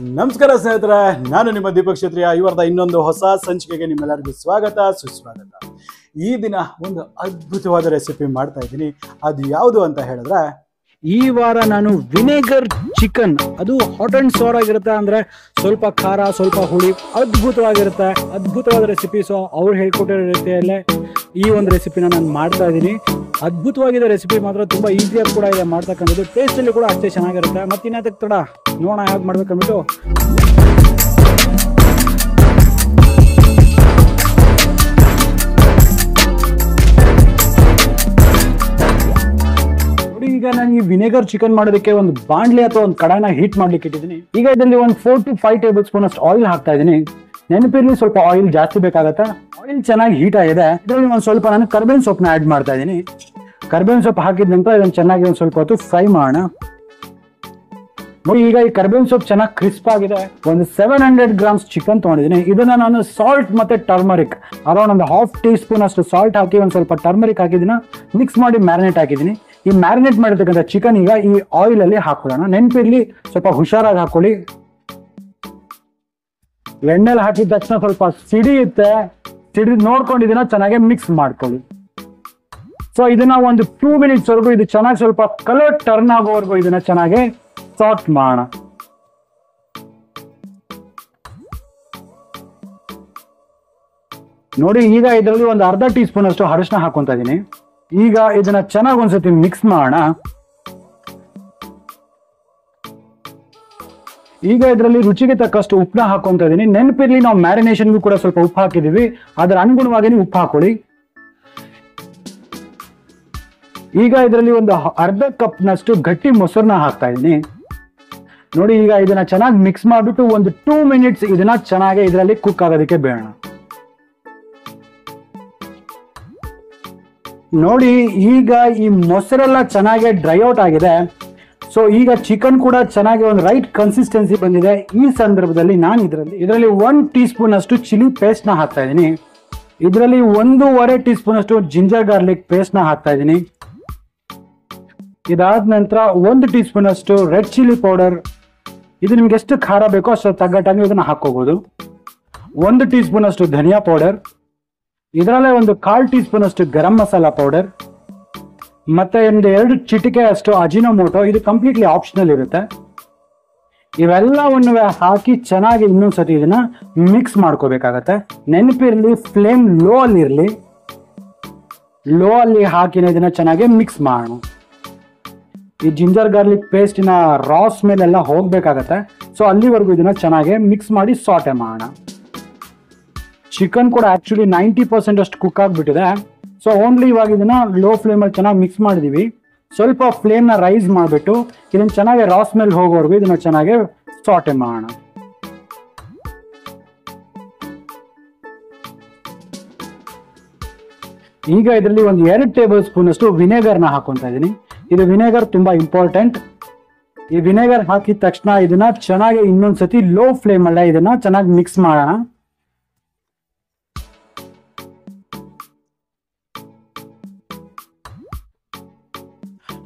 ನಮಸ್ಕಾರ ಸ್ನೇಹಿತರೆ, ನಾನು ನಿಮ್ಮ ದೀಪಕ್ ಈ ಇವರದ ಇನ್ನೊಂದು ಹೊಸ ಸಂಚಿಕೆಗೆ ನಿಮ್ಮೆಲ್ಲರಿಗೂ ಸ್ವಾಗತ, ಸುಸ್ವಾಗತ. ಈ ದಿನ ಒಂದು ಅದ್ಭುತವಾದ ರೆಸಿಪಿ ಮಾಡ್ತಾ ಇದ್ದೀನಿ. ಅದು ಯಾವುದು ಅಂತ ಹೇಳಿದ್ರೆ, ಈ ವಾರ ನಾನು ವಿನೆಗರ್ ಚಿಕನ್ ಅದು ಹಾಟ್ ಅಂಡ್ ಸೋರ್ ಆಗಿರುತ್ತೆ ಅಂದ್ರೆ ಸ್ವಲ್ಪ ಖಾರ, ಸ್ವಲ್ಪ ಹುಳಿ, ಅದ್ಭುತವಾಗಿರುತ್ತೆ. ಅದ್ಭುತವಾದ ರೆಸಿಪಿ ಸೊ ಅವ್ರು ಹೇಳ್ಕೊಟ್ಟಿರೋ ರೀತಿಯಲ್ಲೇ ಈ ಒಂದು ರೆಸಿಪಿನ ನಾನು ಮಾಡ್ತಾ ಇದ್ದೀನಿ. ಅದ್ಭುತವಾಗಿದೆ ರೆಸಿಪಿ ಮಾತ್ರ ತುಂಬಾ ಈಸಿಯಾಗಿ ಕೂಡ ಇದೆ ಮಾಡ್ತಕ್ಕಂಥದ್ದು. ಟೇಸ್ಟಲ್ಲಿ ಕೂಡ ಅಷ್ಟೇ ಚೆನ್ನಾಗಿರುತ್ತೆ. ಮತ್ತೆ ಇನ್ನದಕ್ಕೆ ತಡ, ನೋಡೋಣ ಹೇಗೆ ಮಾಡ್ಬೇಕಂದ್ಬಿಟ್ಟು ಈಗ ನಾನು ಈ ವಿನೆಗರ್ ಚಿಕನ್ ಮಾಡೋದಕ್ಕೆ ಒಂದು ಬಾಂಡ್ಲಿ ಅಥವಾ ಒಂದು ಕಡಾಯಿನ ಹೀಟ್ ಮಾಡ್ಲಿಕ್ಕೆ ಇಟ್ಟಿದ್ದೀನಿ. ಈಗ ಇದರಲ್ಲಿ ಒಂದು four to five tablespoon ಅಷ್ಟು ಆಯಿಲ್ ಹಾಕ್ತಾ ಇದ್ದೀನಿ. ನೆನಪಿರ್ಲಿ ಸ್ವಲ್ಪ ಆಯಿಲ್ ಜಾಸ್ತಿ ಬೇಕಾಗತ್ತೆ? ಆಯಿಲ್ ಚೆನ್ನಾಗಿ ಹೀಟ್ ಆಗಿದೆ. ಇದರಲ್ಲಿ ಒಂದು ಸ್ವಲ್ಪ ನಾನು ಕರ್ಬೇವಿನ ಸೊಪ್ಪನ್ನ ಆ್ಯಡ್ ಮಾಡ್ತಾ ಇದ್ದೀನಿ. ಕರ್ಬೇವಿನ ಸೊಪ್ಪು ಹಾಕಿದ ನಂತರ ಇದನ್ನು ಚೆನ್ನಾಗಿ ಒಂದು ಸ್ವಲ್ಪ ಹೊತ್ತು ಫ್ರೈ ಮಾಡೋಣ. ನೋಡಿ, ಈಗ ಈ ಕರ್ಬೇವಿನ ಸೊಪ್ಪು ಚೆನ್ನಾಗಿ ಕ್ರಿಸ್ಪ್ ಆಗಿದೆ. ಒಂದು ಸೆವೆನ್ ಹಂಡ್ರೆಡ್ ಗ್ರಾಮ್ಸ್ ಚಿಕನ್ ತೊಗೊಂಡಿದ್ದೀನಿ. ಇದನ್ನ ನಾನು ಸಾಲ್ಟ್ ಮತ್ತೆ ಟರ್ಮರಿಕ್ ಅರೌಂಡ್ ಒಂದು ಹಾಫ್ ಟೀ ಸ್ಪೂನ್ ಅಷ್ಟು ಸಾಲ್ಟ್ ಹಾಕಿ ಒಂದು ಸ್ವಲ್ಪ ಟರ್ಮರಿಕ್ ಹಾಕಿದ್ದೀನಿ ಮಿಕ್ಸ್ ಮಾಡಿ ಮ್ಯಾರಿನೇಟ್ ಹಾಕಿದ್ದೀನಿ ಈ ಮ್ಯಾರಿನೇಟ್ ಮಾಡಿರ್ತಕ್ಕಂಥ ಚಿಕನ್ ಈಗ ಈ ಆಯಿಲಲ್ಲಿ ಹಾಕೊಳ್ಳೋಣ. ನೆನಪಿರಲಿ, ಸ್ವಲ್ಪ ಹುಷಾರಾಗಿ ಹಾಕೊಳ್ಳಿ. ಎಣ್ಣೆಲಿ ಹಾಕಿದ ತಕ್ಷಣ ಸ್ವಲ್ಪ ಸಿಡಿಯುತ್ತೆ. ಸಿಡಿದು ಸಿಡಿ ನೋಡ್ಕೊಂಡಿದ್ದೀನ, ಚೆನ್ನಾಗಿ ಮಿಕ್ಸ್ ಮಾಡ್ಕೊಳ್ಳಿ. ಸೊ ಇದನ್ನ ಒಂದು ಟೂ ಮಿನಿಟ್ಸ್ ವರೆಗೂ ಇದು ಚೆನ್ನಾಗಿ ಸ್ವಲ್ಪ ಕಲರ್ ಟರ್ನ್ ಆಗೋವರೆಗೂ ಇದನ್ನ ಚೆನ್ನಾಗಿ ಸಾಫ್ಟ್ ಮಾಡೋಣ. ನೋಡಿ, ಈಗ ಇದರಲ್ಲಿ ಒಂದು ಅರ್ಧ ಟೀ ಸ್ಪೂನ್ ಅಷ್ಟು ಅರಶಿನ ಹಾಕೊಂತ ಇದೀನಿ ಈಗ ಇದನ್ನ ಚೆನ್ನಾಗಿ ಒಂದ್ಸತಿ ಮಿಕ್ಸ್ ಮಾಡೋಣ. ಈಗ ಇದರಲ್ಲಿ ರುಚಿಗೆ ತಕ್ಕಷ್ಟು ಉಪ್ಪನ್ನ ಹಾಕೊಂತ ಇದೀನಿ ನೆನಪಿರ್ಲಿ, ನಾವು ಮ್ಯಾರಿನೇಷನ್ಗೂ ಕೂಡ ಸ್ವಲ್ಪ ಉಪ್ಪು ಹಾಕಿದೀವಿ ಅದರ ಅನುಗುಣವಾಗಿ ಉಪ್ಪು ಹಾಕೊಳ್ಳಿ. ಈಗ ಇದರಲ್ಲಿ ಒಂದು ಅರ್ಧ ಕಪ್ನಷ್ಟು ಗಟ್ಟಿ ಮೊಸರನ್ನ ಹಾಕ್ತಾ ಇದ್ದೀನಿ. ನೋಡಿ, ಈಗ ಇದನ್ನ ಚೆನ್ನಾಗಿ ಮಿಕ್ಸ್ ಮಾಡಿಬಿಟ್ಟು ಒಂದು ಟೂ ಮಿನಿಟ್ಸ್ ಇದನ್ನ ಚೆನ್ನಾಗಿ ಇದರಲ್ಲಿ ಕುಕ್ ಆಗೋದಕ್ಕೆ ಬೇಡ ನೋಡಿ, ಈಗ ಈ ಮೊಸರೆಲ್ಲ ಚೆನ್ನಾಗಿ ಡ್ರೈ ಔಟ್ ಆಗಿದೆ. ಸೊ ಈಗ ಚಿಕನ್ ಕೂಡ ಚೆನ್ನಾಗಿ ಒಂದು ರೈಟ್ ಕನ್ಸಿಸ್ಟೆನ್ಸಿ ಬಂದಿದೆ. ಈ ಸಂದರ್ಭದಲ್ಲಿ ನಾನು ಇದರಲ್ಲಿ ಇದರಲ್ಲಿ ಒನ್ ಟೀ ಸ್ಪೂನ್ ಅಷ್ಟು ಚಿಲ್ಲಿ ಪೇಸ್ಟ್ನ ಹಾಕ್ತಾ ಇದ್ದೀನಿ. ಇದರಲ್ಲಿ ಒಂದೂವರೆ ಟೀ ಸ್ಪೂನ್ ಅಷ್ಟು ಜಿಂಜರ್ ಗಾರ್ಲಿಕ್ ಪೇಸ್ಟ್ನ ಹಾಕ್ತಾ ಇದ್ದೀನಿ. ಇದಾದ ನಂತರ ಒಂದು ಟೀ ಸ್ಪೂನ್ ಅಷ್ಟು ರೆಡ್ ಚಿಲ್ಲಿ ಪೌಡರ್. ಇದು ನಿಮ್ಗೆ ಎಷ್ಟು ಖಾರ ಬೇಕೋ ಅಷ್ಟು ತಗ್ಗಟ್ಟಾಗಿ ಇದನ್ನ ಹಾಕೋಬಹುದು ಒಂದು ಟೀ ಸ್ಪೂನ್ ಅಷ್ಟು ಧನಿಯಾ ಪೌಡರ್. ಇದರಲ್ಲೇ ಒಂದು ಕಾಲು ಟೀ ಸ್ಪೂನ್ ಅಷ್ಟು ಗರಂ ಮಸಾಲ ಪೌಡರ್. ಮತ್ತೆ ಒಂದು ಎರಡು ಚಿಟಿಕೆ ಅಷ್ಟು ಅಜಿನೋಮೋಟೊ, ಇದು ಕಂಪ್ಲೀಟ್ಲಿ ಆಪ್ಷನಲ್ ಇರುತ್ತೆ. ಇವೆಲ್ಲವನ್ನು ಹಾಕಿ ಚೆನ್ನಾಗಿ ಇನ್ನೊಂದ್ಸತಿ ಇದನ್ನ ಮಿಕ್ಸ್ ಮಾಡ್ಕೋಬೇಕಾಗತ್ತೆ. ನೆನಪಿರ್ಲಿ ಫ್ಲೇಮ್ ಲೋ ಅಲ್ಲಿ ಇರಲಿ. ಲೋ ಅಲ್ಲಿ ಹಾಕಿನ ಇದನ್ನ ಚೆನ್ನಾಗಿ ಮಿಕ್ಸ್ ಮಾಡೋಣ. ಈ ಜಿಂಜರ್ ಗಾರ್ಲಿಕ್ ಪೇಸ್ಟಿನ ರಾಸ್ ಮೇಲೆಲ್ಲ ಹೋಗಬೇಕಾಗತ್ತೆ. ಸೊ ಅಲ್ಲಿವರೆಗೂ ಇದನ್ನ ಚೆನ್ನಾಗಿ ಮಿಕ್ಸ್ ಮಾಡಿ ಸಾಟೆ ಮಾಡೋಣ. ಚಿಕನ್ ಕೂಡ ಆ್ಯಕ್ಚುಲಿ ನೈಂಟಿ ಪರ್ಸೆಂಟ್ ಅಷ್ಟು ಕುಕ್ ಆಗಿಬಿಟ್ಟಿದೆ. ಸೊ ಓನ್ಲಿ ಇವಾಗ ಇದನ್ನು ಲೋ ಫ್ಲೇಮಲ್ಲಿ ಚೆನ್ನಾಗಿ ಮಿಕ್ಸ್ ಮಾಡಿದ್ದೀವಿ ಸ್ವಲ್ಪ ಫ್ಲೇಮ್ನ ರೈಸ್ ಮಾಡಿಬಿಟ್ಟು, ಇದನ್ನು ಚೆನ್ನಾಗಿ ರಾಸ್ ಮೇಲೆ ಹೋಗೋವರೆಗೂ ಇದನ್ನು ಚೆನ್ನಾಗಿ ಸಾಟೆ ಮಾಡೋಣ. ಈಗ ಇದರಲ್ಲಿ ಒಂದು ಎರಡು ಟೇಬಲ್ ಸ್ಪೂನ್ ಅಷ್ಟು ವಿನೆಗರ್ನ ಹಾಕೊತ ಇದ್ದೀನಿ. ಇದು ವಿನೆಗರ್ ತುಂಬಾ ಇಂಪಾರ್ಟೆಂಟ್. ಈ ವಿನೆಗರ್ ಹಾಕಿದ ತಕ್ಷಣ ಇದನ್ನ ಚೆನ್ನಾಗಿ ಇನ್ನೊಂದ್ಸತಿ ಲೋ ಫ್ಲೇಮ್ ಅಲ್ಲ ಇದನ್ನ ಚೆನ್ನಾಗಿ ಮಿಕ್ಸ್ ಮಾಡೋಣ.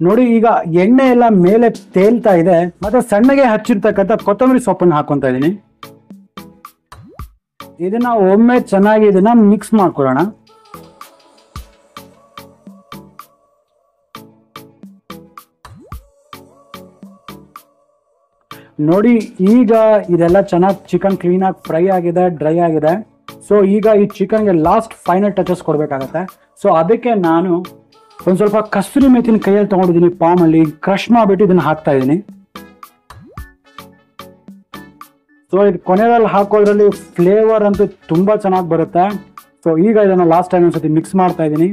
ನೋಡಿ ಈಗ ಎಣ್ಣೆ ಎಲ್ಲ ಮೇಲೆ ತೇಲ್ತಾ ಇದೆ. ಮತ್ತೆ ಸಣ್ಣಗೆ ಹಚ್ಚಿರ್ತಕ್ಕಂಥ ಕೊತ್ತಂಬರಿ ಸೊಪ್ಪನ್ನು ಹಾಕೊಂತ ಇದ್ದೀನಿ. ಇದನ್ನ ಒಮ್ಮೆ ಚೆನ್ನಾಗಿ ಇದನ್ನ ಮಿಕ್ಸ್ ಮಾಡ್ಕೊಳ್ಳೋಣ. ನೋಡಿ, ಈಗ ಇದೆಲ್ಲ ಚೆನ್ನಾಗಿ ಚಿಕನ್ ಕ್ಲೀನಾಗಿ ಫ್ರೈ ಆಗಿದೆ ಡ್ರೈ ಆಗಿದೆ. ಸೊ ಈಗ ಈ ಚಿಕನ್ಗೆ ಲಾಸ್ಟ್ ಫೈನಲ್ ಟಚಸ್ ಕೊಡಬೇಕಾಗತ್ತೆ. ಸೊ ಅದಕ್ಕೆ ನಾನು ಒಂದು ಸ್ವಲ್ಪ ಕಸ್ತೂರಿ ಮೆಥಿನ ಕೈಯಲ್ಲಿ ತೊಗೊಂಡಿದ್ದೀನಿ ಪಾಮಲ್ಲಿ ಕ್ರಶ್ ಮಾಡಿಬಿಟ್ಟು ಇದನ್ನು ಹಾಕ್ತಾ ಇದ್ದೀನಿ. ಸೊ ಇದು ಕೊನೆಯಲ್ಲಿ ಹಾಕೋದ್ರಲ್ಲಿ ಫ್ಲೇವರ್ ಅಂತೂ ತುಂಬ ಚೆನ್ನಾಗಿ ಬರುತ್ತೆ. ಸೊ ಈಗ ಇದನ್ನು ಲಾಸ್ಟ್ ಟೈಮ್ ಒಂದ್ಸತಿ ಮಿಕ್ಸ್ ಮಾಡ್ತಾ ಇದ್ದೀನಿ.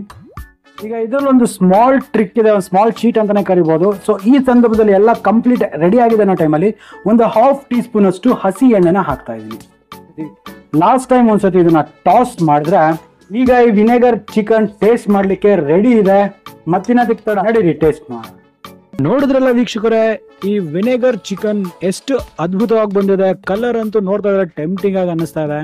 ಈಗ ಇದರಲ್ಲಿ ಒಂದು ಸ್ಮಾಲ್ ಟ್ರಿಕ್ ಇದೆ, ಒಂದು ಸ್ಮಾಲ್ ಚೀಟ್ ಅಂತಾನೆ ಕರಿಬೋದು. ಸೊ ಈ ಸಂದರ್ಭದಲ್ಲಿ ಎಲ್ಲ ಕಂಪ್ಲೀಟ್ ರೆಡಿ ಆಗಿದೆ ಅನ್ನೋ ಟೈಮಲ್ಲಿ ಒಂದು ಹಾಫ್ ಟೀ ಸ್ಪೂನ್ ಅಷ್ಟು ಹಸಿ ಎಣ್ಣೆನ ಹಾಕ್ತಾ ಇದ್ದೀನಿ. ಲಾಸ್ಟ್ ಟೈಮ್ ಒಂದ್ಸತಿ ಇದನ್ನ ಟಾಸ್ ಮಾಡಿದ್ರೆ, ಈಗ ಈ ವಿನೆಗರ್ ಚಿಕನ್ ಟೇಸ್ಟ್ ಮಾಡ್ಲಿಕ್ಕೆ ರೆಡಿ ಇದೆ. ಮತ್ತಿನ ತಡ ನಡೀರಿ ಟೇಸ್ಟ್ ಮಾಡಿ. ನೋಡಿದ್ರಲ್ಲ ವೀಕ್ಷಕರೇ ಈ ವಿನೆಗರ್ ಚಿಕನ್ ಎಷ್ಟು ಅದ್ಭುತವಾಗಿ ಬಂದಿದೆ. ಕಲರ್ ಅಂತೂ ನೋಡ್ತಾ ಇದ್ರೆ ಟೆಂಪ್ಟಿಂಗ್ ಆಗಿ ಅನ್ನಿಸ್ತಾ ಇದೆ.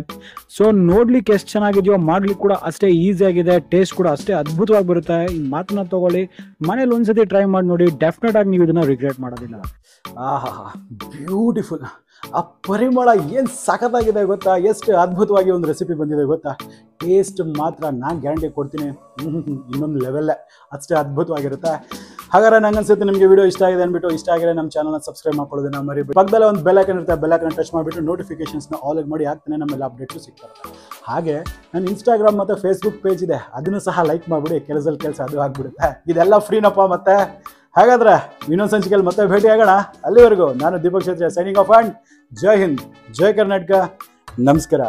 ಸೊ ನೋಡ್ಲಿಕ್ಕೆ ಎಷ್ಟು ಚೆನ್ನಾಗಿದೆಯೋ ಮಾಡ್ಲಿಕ್ಕೆ ಕೂಡ ಅಷ್ಟೇ ಈಸಿ ಆಗಿದೆ. ಟೇಸ್ಟ್ ಕೂಡ ಅಷ್ಟೇ ಅದ್ಭುತವಾಗಿ ಬರುತ್ತೆ. ಈ ಮಾತನ್ನ ತಗೊಳ್ಳಿ. ಮನೇಲಿ ಒಂದ್ಸತಿ ಟ್ರೈ ಮಾಡಿ ನೋಡಿ. ಡೆಫಿನೆಟ್ ಆಗಿ ನೀವು ಇದನ್ನ ರಿಗ್ರೆಟ್ ಮಾಡೋದಿಲ್ಲ. ಆಹಾ ಬ್ಯೂಟಿಫುಲ್ ಆ ಪರಿಮಳ ಏನು ಸಖತ್ತಾಗಿದೆ ಗೊತ್ತಾ? ಎಷ್ಟು ಅದ್ಭುತವಾಗಿ ಒಂದು ರೆಸಿಪಿ ಬಂದಿದೆ ಗೊತ್ತಾ? ಟೇಸ್ಟ್ ಮಾತ್ರ ನಾನು ಗ್ಯಾರಂಟಿ ಕೊಡ್ತೀನಿ. ಇನ್ನೊಂದು ಲೆವೆಲ್ಲೇ ಅಷ್ಟೇ ಅದ್ಭುತವಾಗಿರುತ್ತೆ. ಹಾಗಾದ್ರೆ ನಂಗೆ ಅನ್ಸುತ್ತೆ ನಿಮಗೆ ವಿಡಿಯೋ ಇಷ್ಟ ಆಗಿದೆ ಅಂದ್ಬಿಟ್ಟು ಇಷ್ಟ ಆಗಿದೆ ನಮ್ಮ ಚಾನಲ್ನ ಸಬ್ಸ್ಕ್ರೈಬ್ ಮಾಡ್ಕೊಳ್ಳೋದನ್ನ ಮರಿ ಪಕ್ಕದಲ್ಲೇ ಒಂದು ಬೆಲ್ ಐಕನ್ ಇರುತ್ತೆ ಬೆಲ್ ಐಕನ್ ಟಚ್ ಮಾಡಿಬಿಟ್ಟು ನೋಟಿಫಿಕೇಶನ್ಸ್ನ ಆಲ್ ಮಾಡಿ ಹಾಕ್ತಾನೆ, ನಮ್ಮೆಲ್ಲ ಅಪ್ಡೇಟ್ಸು ಸಿಗ್ತಾರೆ ಹಾಗೆ ನನ್ನ ಇನ್ಸ್ಟಾಗ್ರಾಮ್ ಮತ್ತು ಫೇಸ್ಬುಕ್ ಪೇಜ್ ಇದೆ, ಅದನ್ನು ಸಹ ಲೈಕ್ ಮಾಡಿಬಿಡಿ, ಕೆಲಸದಲ್ಲಿ ಕೆಲಸ ಅದು ಆಗ್ಬಿಡುತ್ತೆ. ಇದೆಲ್ಲ ಫ್ರೀನಪ್ಪ ಮತ್ತೆ. ಹಾಗಾದ್ರೆ ಇನ್ನೊಂದು ಸಂಚಿಕೆಯಲ್ಲಿ ಮತ್ತೆ ಭೇಟಿ ಆಗೋಣ. ಅಲ್ಲಿವರೆಗೂ ನಾನು ದೀಪಕ್ ಕ್ಷೇತ್ರ ಸೈನಿಂಗ್ ಆಫ್ ಅಂಡ್ ಜೈ ಹಿಂದ್, ಜೈ ಕರ್ನಾಟಕ. ನಮಸ್ಕಾರ.